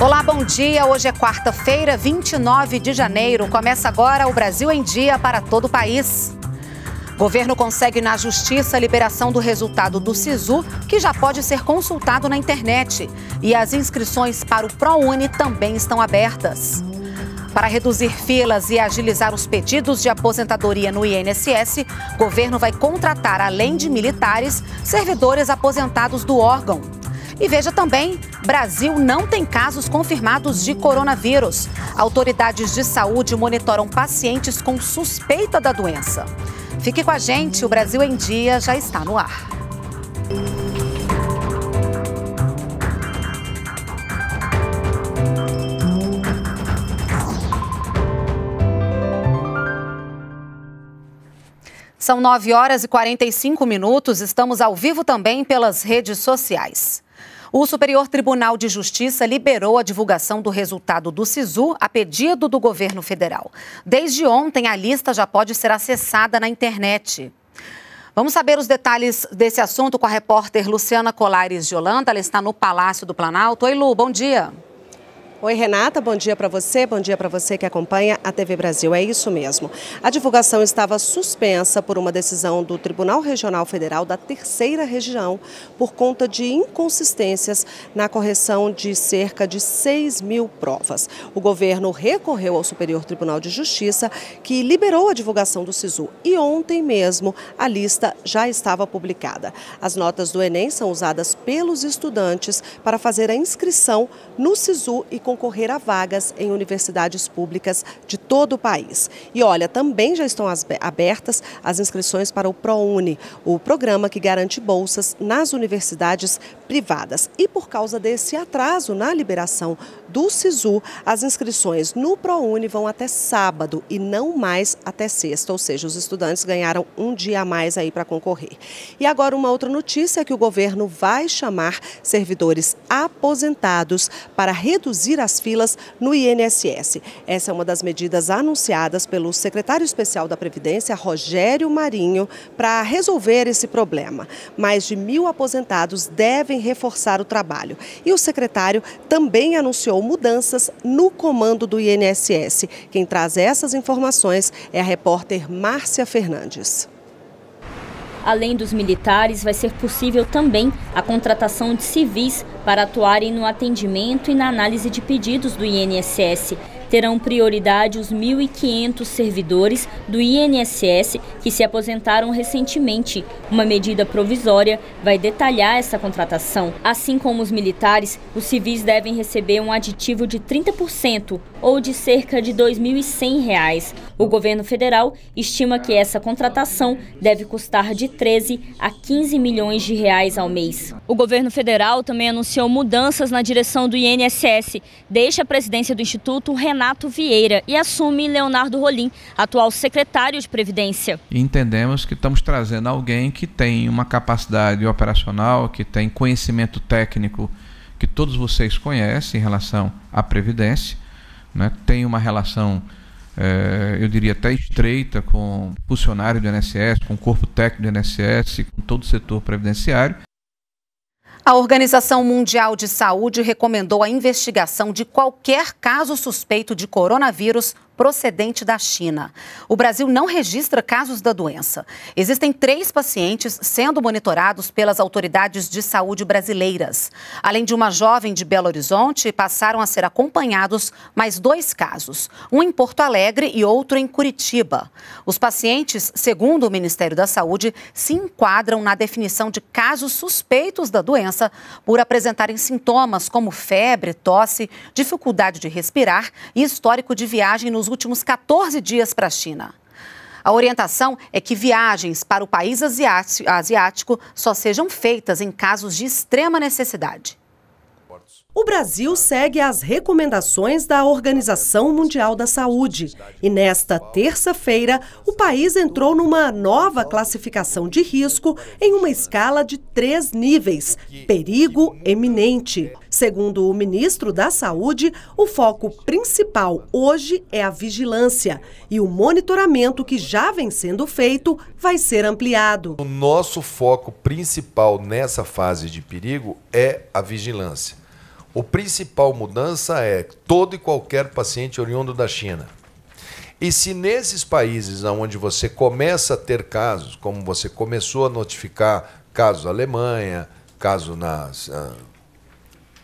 Olá, bom dia. Hoje é quarta-feira, 29 de janeiro. Começa agora o Brasil em Dia para todo o país. Governo consegue na Justiça a liberação do resultado do SISU, que já pode ser consultado na internet. E as inscrições para o ProUni também estão abertas. Para reduzir filas e agilizar os pedidos de aposentadoria no INSS, governo vai contratar, além de militares, servidores aposentados do órgão. E veja também, Brasil não tem casos confirmados de coronavírus. Autoridades de saúde monitoram pacientes com suspeita da doença. Fique com a gente, o Brasil em Dia já está no ar. São 9 horas e 45 minutos. Estamos ao vivo também pelas redes sociais. O Superior Tribunal de Justiça liberou a divulgação do resultado do SISU a pedido do governo federal. Desde ontem, a lista já pode ser acessada na internet. Vamos saber os detalhes desse assunto com a repórter Luciana Colares de Holanda. Ela está no Palácio do Planalto. Oi, Lu, bom dia. Oi, Renata, bom dia para você, bom dia para você que acompanha a TV Brasil. É isso mesmo. A divulgação estava suspensa por uma decisão do Tribunal Regional Federal da Terceira Região por conta de inconsistências na correção de cerca de 6 mil provas. O governo recorreu ao Superior Tribunal de Justiça, que liberou a divulgação do SISU e ontem mesmo a lista já estava publicada. As notas do Enem são usadas pelos estudantes para fazer a inscrição no SISU e concorrer a vagas em universidades públicas de todo o país. E olha, também já estão abertas as inscrições para o ProUni, o programa que garante bolsas nas universidades privadas. E por causa desse atraso na liberação do SISU, as inscrições no ProUni vão até sábado e não mais até sexta, ou seja, os estudantes ganharam um dia a mais aí para concorrer. E agora uma outra notícia é que o governo vai chamar servidores aposentados para reduzir as filas no INSS. Essa é uma das medidas anunciadas pelo secretário especial da Previdência, Rogério Marinho, para resolver esse problema. Mais de mil aposentados devem reforçar o trabalho. E o secretário também anunciou mudanças no comando do INSS. Quem traz essas informações é a repórter Márcia Fernandes. Além dos militares, vai ser possível também a contratação de civis para atuarem no atendimento e na análise de pedidos do INSS terão prioridade os 1.500 servidores do INSS que se aposentaram recentemente. Uma medida provisória vai detalhar essa contratação. Assim como os militares, os civis devem receber um aditivo de 30% ou de cerca de R$ 2.100. O governo federal estima que essa contratação deve custar de 13 a 15 milhões de reais ao mês. O governo federal também anunciou mudanças na direção do INSS. Deixa a presidência do Instituto Renato Vieira e assume Leonardo Rolim, atual secretário de Previdência. Entendemos que estamos trazendo alguém que tem uma capacidade operacional, que tem conhecimento técnico que todos vocês conhecem em relação à Previdência, né? tem uma relação, é, eu diria até estreita com funcionário do INSS, com o corpo técnico do INSS, com todo o setor previdenciário. A Organização Mundial de Saúde recomendou a investigação de qualquer caso suspeito de coronavírus procedente da China. O Brasil não registra casos da doença. Existem três pacientes sendo monitorados pelas autoridades de saúde brasileiras. Além de uma jovem de Belo Horizonte, passaram a ser acompanhados mais dois casos, um em Porto Alegre e outro em Curitiba. Os pacientes, segundo o Ministério da Saúde, se enquadram na definição de casos suspeitos da doença por apresentarem sintomas como febre, tosse, dificuldade de respirar e histórico de viagem nos últimos 14 dias para a China. A orientação é que viagens para o país asiático só sejam feitas em casos de extrema necessidade. O Brasil segue as recomendações da Organização Mundial da Saúde. E nesta terça-feira, o país entrou numa nova classificação de risco em uma escala de três níveis: perigo eminente. Segundo o ministro da Saúde, o foco principal hoje é a vigilância e o monitoramento que já vem sendo feito vai ser ampliado. O nosso foco principal nessa fase de perigo é a vigilância. O principal mudança é todo e qualquer paciente oriundo da China. E se nesses países onde você começa a ter casos, como você começou a notificar casos na Alemanha, caso na uh,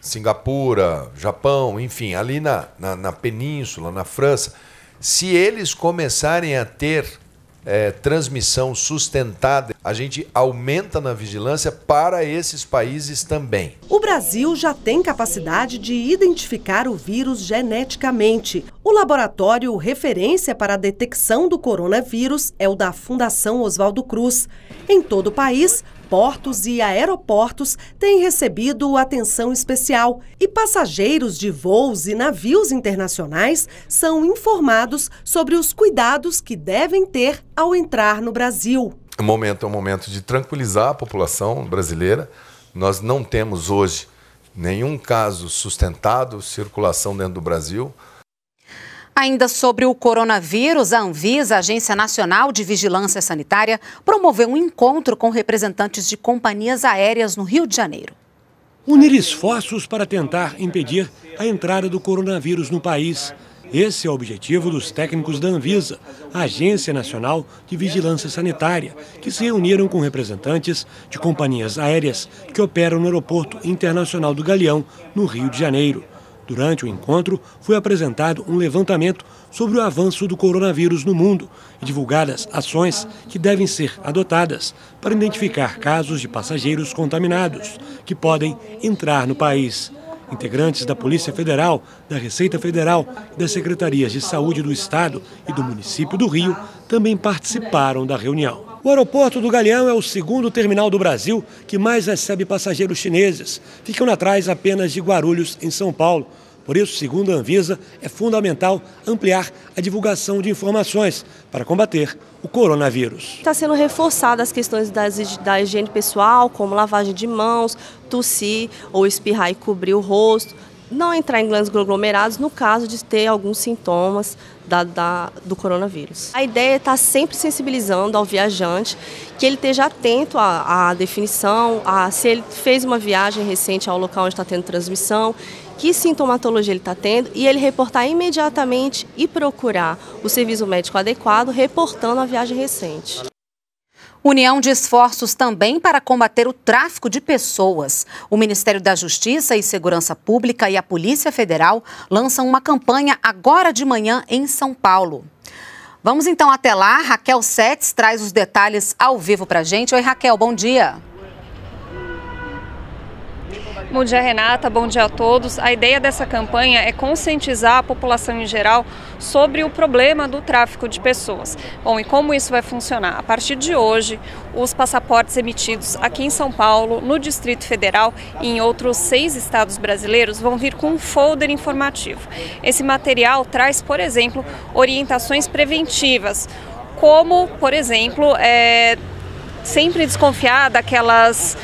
Singapura, Japão, enfim, ali na, na, na, península, na França, se eles começarem a ter é, transmissão sustentada, a gente aumenta na vigilância para esses países também. O Brasil já tem capacidade de identificar o vírus geneticamente. O laboratório referência para a detecção do coronavírus é o da Fundação Oswaldo Cruz. Em todo o país, portos e aeroportos têm recebido atenção especial e passageiros de voos e navios internacionais são informados sobre os cuidados que devem ter ao entrar no Brasil. O momento é um momento de tranquilizar a população brasileira. Nós não temos hoje nenhum caso sustentado, circulação dentro do Brasil. Ainda sobre o coronavírus, a Anvisa, Agência Nacional de Vigilância Sanitária, promoveu um encontro com representantes de companhias aéreas no Rio de Janeiro. Unir esforços para tentar impedir a entrada do coronavírus no país. Esse é o objetivo dos técnicos da Anvisa, Agência Nacional de Vigilância Sanitária, que se reuniram com representantes de companhias aéreas que operam no Aeroporto Internacional do Galeão, no Rio de Janeiro. Durante o encontro, foi apresentado um levantamento sobre o avanço do coronavírus no mundo e divulgadas ações que devem ser adotadas para identificar casos de passageiros contaminados que podem entrar no país. Integrantes da Polícia Federal, da Receita Federal e das Secretarias de Saúde do Estado e do município do Rio também participaram da reunião. O aeroporto do Galeão é o segundo terminal do Brasil que mais recebe passageiros chineses. Ficam atrás apenas de Guarulhos, em São Paulo. Por isso, segundo a Anvisa, é fundamental ampliar a divulgação de informações para combater o coronavírus. Está sendo reforçada as questões da higiene pessoal, como lavagem de mãos, tossir ou espirrar e cobrir o rosto, não entrar em grandes aglomerados no caso de ter alguns sintomas da, da, do coronavírus. A ideia é estar sempre sensibilizando ao viajante, que ele esteja atento à, à definição, a, se ele fez uma viagem recente ao local onde está tendo transmissão, que sintomatologia ele está tendo e ele reportar imediatamente e procurar o serviço médico adequado, reportando a viagem recente. União de esforços também para combater o tráfico de pessoas. O Ministério da Justiça e Segurança Pública e a Polícia Federal lançam uma campanha agora de manhã em São Paulo. Vamos então até lá. Raquel Setes traz os detalhes ao vivo para gente. Oi, Raquel, bom dia. Bom dia, Renata. Bom dia a todos. A ideia dessa campanha é conscientizar a população em geral sobre o problema do tráfico de pessoas. Bom, e como isso vai funcionar? A partir de hoje, os passaportes emitidos aqui em São Paulo, no Distrito Federal e em outros seis estados brasileiros vão vir com um folder informativo. Esse material traz, por exemplo, orientações preventivas como, por exemplo, é, sempre desconfiar daquelas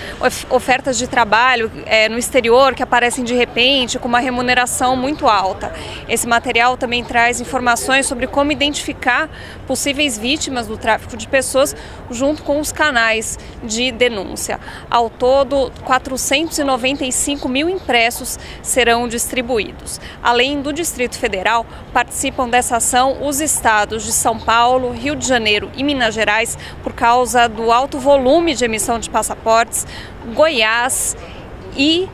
ofertas de trabalho é, no exterior que aparecem de repente com uma remuneração muito alta. Esse material também traz informações sobre como identificar possíveis vítimas do tráfico de pessoas junto com os canais de denúncia. Ao todo, 495 mil impressos serão distribuídos. Além do Distrito Federal, participam dessa ação os estados de São Paulo, Rio de Janeiro e Minas Gerais por causa do alto alto volume de emissão de passaportes, Goiás e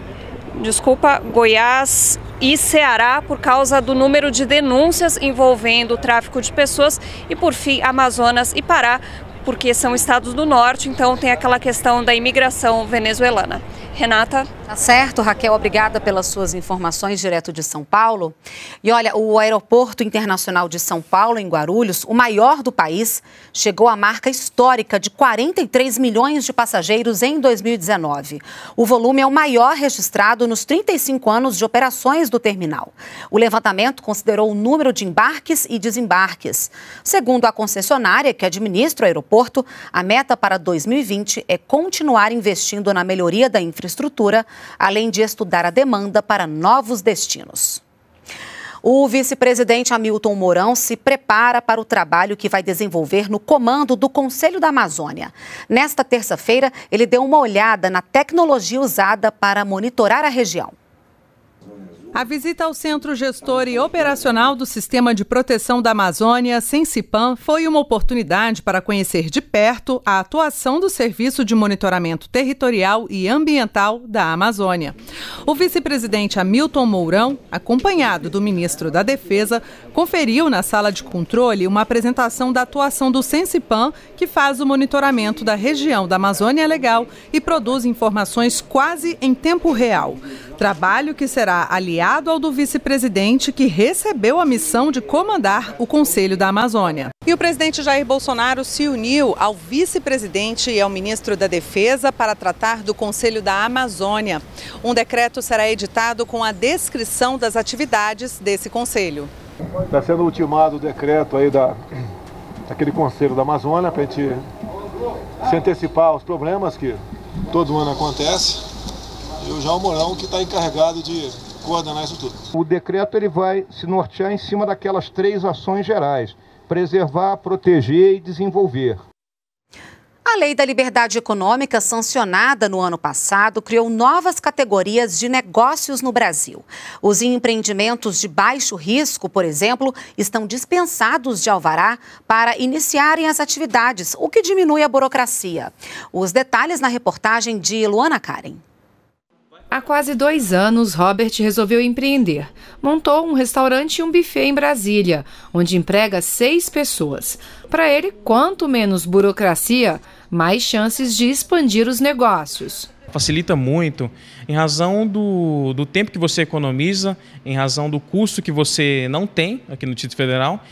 desculpa, Goiás e Ceará por causa do número de denúncias envolvendo o tráfico de pessoas e por fim Amazonas e Pará porque são estados do norte, então tem aquela questão da imigração venezuelana. Renata? Tá certo, Raquel, obrigada pelas suas informações direto de São Paulo. E olha, o Aeroporto Internacional de São Paulo, em Guarulhos, o maior do país, chegou à marca histórica de 43 milhões de passageiros em 2019. O volume é o maior registrado nos 35 anos de operações do terminal. O levantamento considerou o número de embarques e desembarques. Segundo a concessionária que administra o aeroporto, a meta para 2020 é continuar investindo na melhoria da infraestrutura além de estudar a demanda para novos destinos. O vice-presidente Hamilton Mourão se prepara para o trabalho que vai desenvolver no comando do Conselho da Amazônia. Nesta terça-feira, ele deu uma olhada na tecnologia usada para monitorar a região. A visita ao Centro Gestor e Operacional do Sistema de Proteção da Amazônia, Sensipan, foi uma oportunidade para conhecer de perto a atuação do Serviço de Monitoramento Territorial e Ambiental da Amazônia. O vice-presidente Hamilton Mourão, acompanhado do ministro da Defesa, conferiu na sala de controle uma apresentação da atuação do Sensipan, que faz o monitoramento da região da Amazônia Legal e produz informações quase em tempo real. Trabalho que será aliado ao do vice-presidente que recebeu a missão de comandar o Conselho da Amazônia. E o presidente Jair Bolsonaro se uniu ao vice-presidente e ao ministro da Defesa para tratar do Conselho da Amazônia. Um decreto será editado com a descrição das atividades desse conselho. Está sendo ultimado o decreto aí da, daquele Conselho da Amazônia para a gente se antecipar aos problemas que todo ano acontece e o João Mourão que está encarregado de coordenar isso tudo. O decreto ele vai se nortear em cima daquelas três ações gerais: preservar, proteger e desenvolver. A Lei da Liberdade Econômica, sancionada no ano passado, criou novas categorias de negócios no Brasil. Os empreendimentos de baixo risco, por exemplo, estão dispensados de alvará para iniciarem as atividades, o que diminui a burocracia. Os detalhes na reportagem de Luana Karen. Há quase dois anos, Robert resolveu empreender. Montou um restaurante e um buffet em Brasília, onde emprega seis pessoas. Para ele, quanto menos burocracia, mais chances de expandir os negócios. Facilita muito em razão do, do tempo que você economiza, em razão do custo que você não tem aqui no Distrito Federal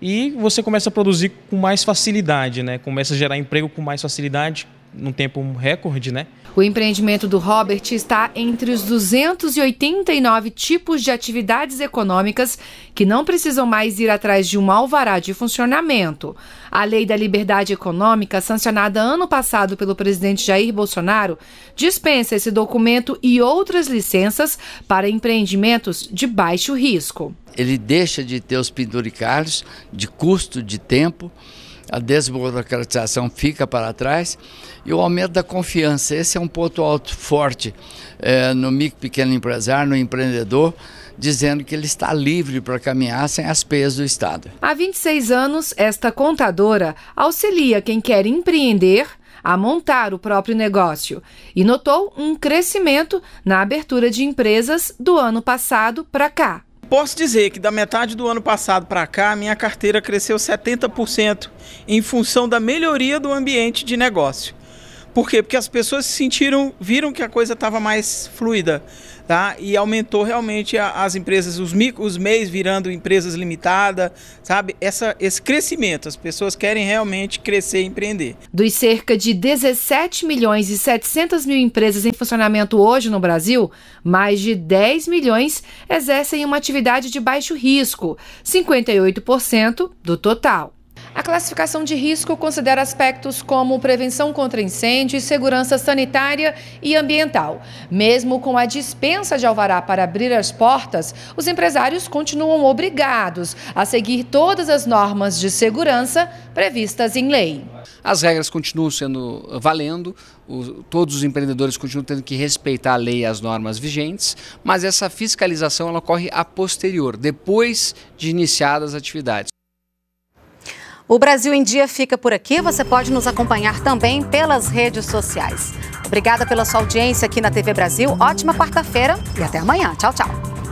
e você começa a produzir com mais facilidade, né? Começa a gerar emprego com mais facilidade, num tempo recorde, né? O empreendimento do Robert está entre os 289 tipos de atividades econômicas que não precisam mais ir atrás de um alvará de funcionamento. A Lei da Liberdade Econômica, sancionada ano passado pelo presidente Jair Bolsonaro, dispensa esse documento e outras licenças para empreendimentos de baixo risco. Ele deixa de ter os penduricários de custo de tempo a desburocratização fica para trás e o aumento da confiança. Esse é um ponto alto forte é, no micro pequeno empresário, no empreendedor, dizendo que ele está livre para caminhar sem as peias do Estado. Há 26 anos, esta contadora auxilia quem quer empreender a montar o próprio negócio e notou um crescimento na abertura de empresas do ano passado para cá. Posso dizer que da metade do ano passado para cá, minha carteira cresceu 70% em função da melhoria do ambiente de negócio. Por quê? Porque as pessoas se sentiram, viram que a coisa estava mais fluida, tá? E aumentou realmente as empresas, os micro, os MEIs virando empresas limitadas, sabe? Essa, esse crescimento, as pessoas querem realmente crescer e empreender. Dos cerca de 17 milhões e 700 mil empresas em funcionamento hoje no Brasil, mais de 10 milhões exercem uma atividade de baixo risco, 58% do total. A classificação de risco considera aspectos como prevenção contra incêndio, segurança sanitária e ambiental. Mesmo com a dispensa de alvará para abrir as portas, os empresários continuam obrigados a seguir todas as normas de segurança previstas em lei. As regras continuam sendo valendo, o, todos os empreendedores continuam tendo que respeitar a lei e as normas vigentes, mas essa fiscalização ela ocorre a posterior, depois de iniciadas as atividades. O Brasil em Dia fica por aqui. Você pode nos acompanhar também pelas redes sociais. Obrigada pela sua audiência aqui na TV Brasil. Ótima quarta-feira e até amanhã. Tchau, tchau.